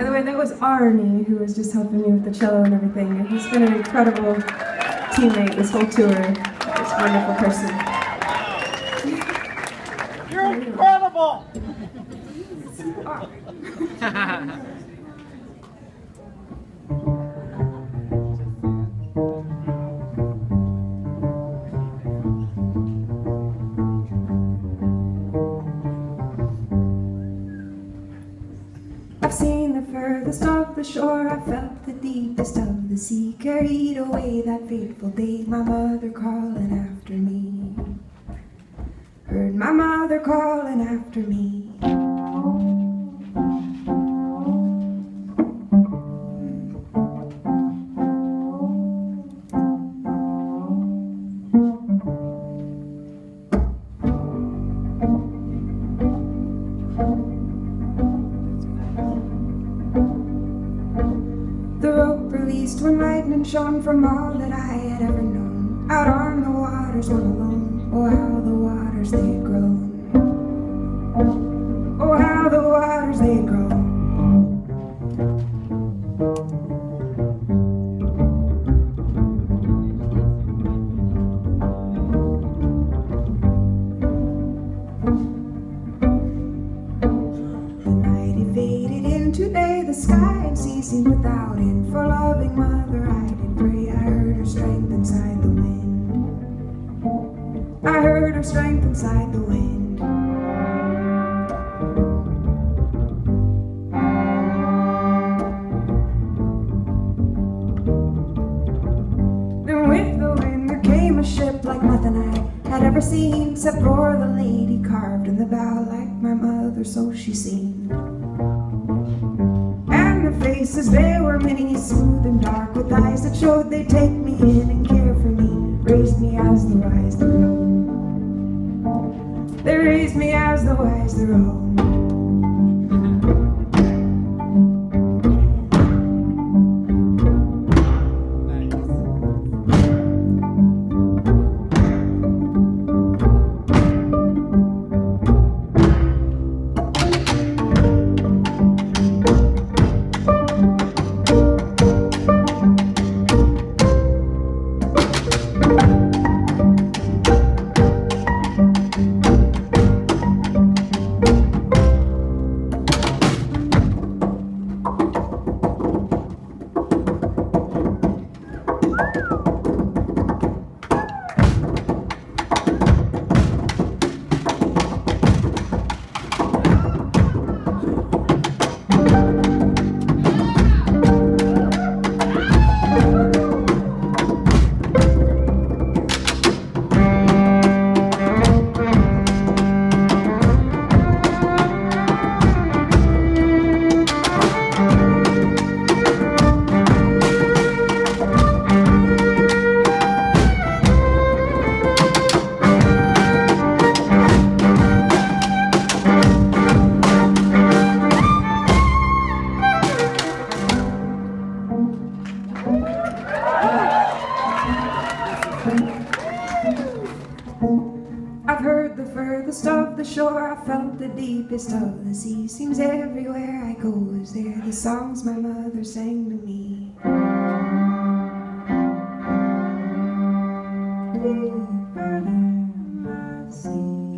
By the way, that was Arnie who was just helping me with the cello and everything. And he's been an incredible teammate this whole tour. Just a wonderful person. You're incredible! I've seen the furthest of the shore, I felt the deepest of the sea, carried away that fateful day, my mother calling after me. Heard my mother calling after me. Lightning shone from all that I had ever known. Out on the waters all alone. Oh, how the waters they had grown. Oh, how the waters they had grown. The night it faded into day, the sky and seemed without end. For loving mother, I did pray. I heard her strength inside the wind. I heard her strength inside the wind. And with the wind there came a ship like nothing I had ever seen, except for the lady carved in the bow like my mother, so she seemed. Faces, they were many, smooth and dark, with eyes that showed they'd take me in and care for me, raised me as the wise the roam. They raised me as the wise the roam. I've heard the furthest of the shore, I've felt the deepest of the sea. Seems everywhere I go is there the songs my mother sang to me. Deep sea.